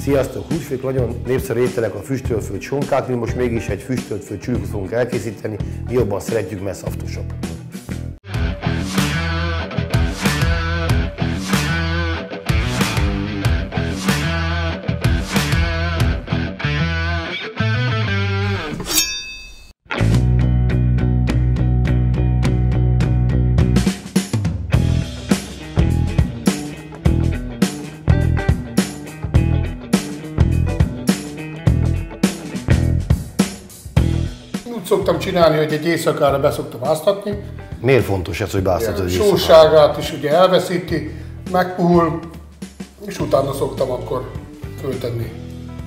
Sziasztok! Húsvét nagyon népszerű ételek a füstölt főtt sonkák, mi most mégis egy füstölt főtt fogunk elkészíteni, mi jobban szeretjük, mert szaftosabb. Szoktam csinálni, hogy egy éjszakára beszoktam áztatni. Miért fontos ez, hogy beáztatod egy? Sóságát is ugye elveszíti, megpuhul, és utána szoktam akkor föltenni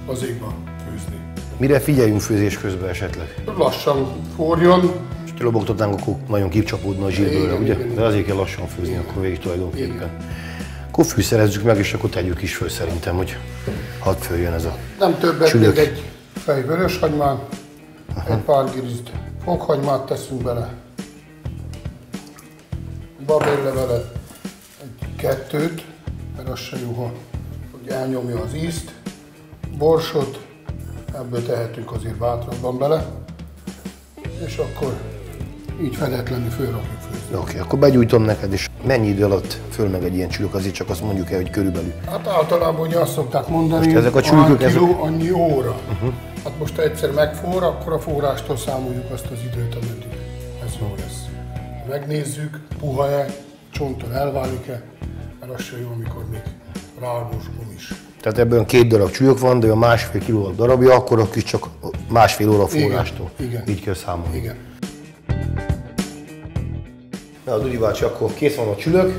az égbe főzni. Mire figyeljünk főzés közben esetleg? Lassan forjon, És ha lobogtatnánk, akkor nagyon kipcsapódna a zsír belőle, Igen, ugye? igen, De azért kell lassan főzni akkor végig tulajdonképpen. Igen. Akkor fűszerezzük meg, és akkor tegyük is föl szerintem, hogy hadd följön ez a... nem többet, még egy fej egy pár giriszt fokhagymát teszünk bele, babérlevelet, egy kettőt, mert az se jó, hogy elnyomja az ízt, borsot, ebből tehetünk azért bátrabban bele, és akkor így fedetlenül fölrakjuk főzni. Oké, akkor begyújtom neked, és mennyi idő alatt föl meg egy ilyen csülök, azért csak azt mondjuk el, hogy körülbelül. Hát általában ugye azt szokták mondani, Most ezek a csülkök, ezek- annyi óra. Uh-huh. Hát most ha egyszer megfor, akkor a forrástól számoljuk azt az időt, ameddig ez jó lesz. Megnézzük, puha-e, csonttól elválik-e, mert az se jó, amikor még rágós gumis. Tehát ebből két darab csülök van, de a másfél kiló darabja, akkor a kis csak másfél óra forrástól. igen. Így kell számolni. Igen. Na, Dudi bácsi, akkor kész van a csülök,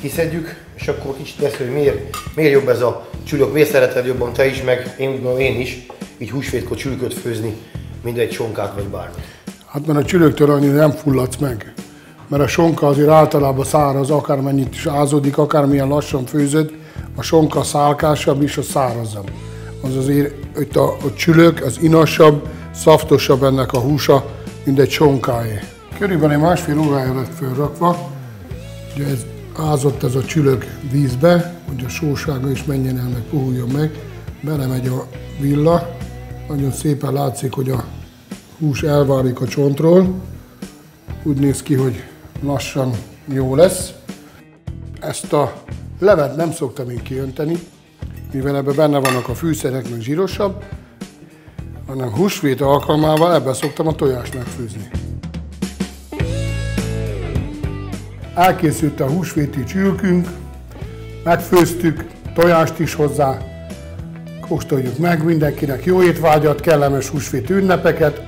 kiszedjük, és akkor kicsit lesz, hogy miért, miért jobb ez a csülök, miért szereted jobban te is, meg én, gondolom én is, így húsvétkor csülköt főzni, mint egy sonkát vagy bármi. Hát mert a csülöktől annyira nem fulladsz meg. Mert a sonka azért általában száraz, akármennyit is ázódik, akármilyen lassan főzöd, a sonka szálkásabb és a szárazabb. Az azért, hogy a, a csülök, az inasabb, szaftosabb ennek a húsa, mint egy sonkáé. Körülbelül másfél órája lett fölrakva, ugye ez ázott ez a csülök vízbe, hogy a sósága is menjen el, meg puhuljon meg. Belemegy a villa, nagyon szépen látszik, hogy a hús elválik a csontról. Úgy néz ki, hogy lassan jó lesz. Ezt a levet nem szoktam én kiönteni, mivel ebben benne vannak a fűszerek, meg zsírosabb, hanem húsvét alkalmával ebben szoktam a tojást megfőzni. Elkészült a húsvéti csülkünk, megfőztük, tojást is hozzá, kóstoljuk meg mindenkinek jó étvágyat, kellemes húsvét ünnepeket.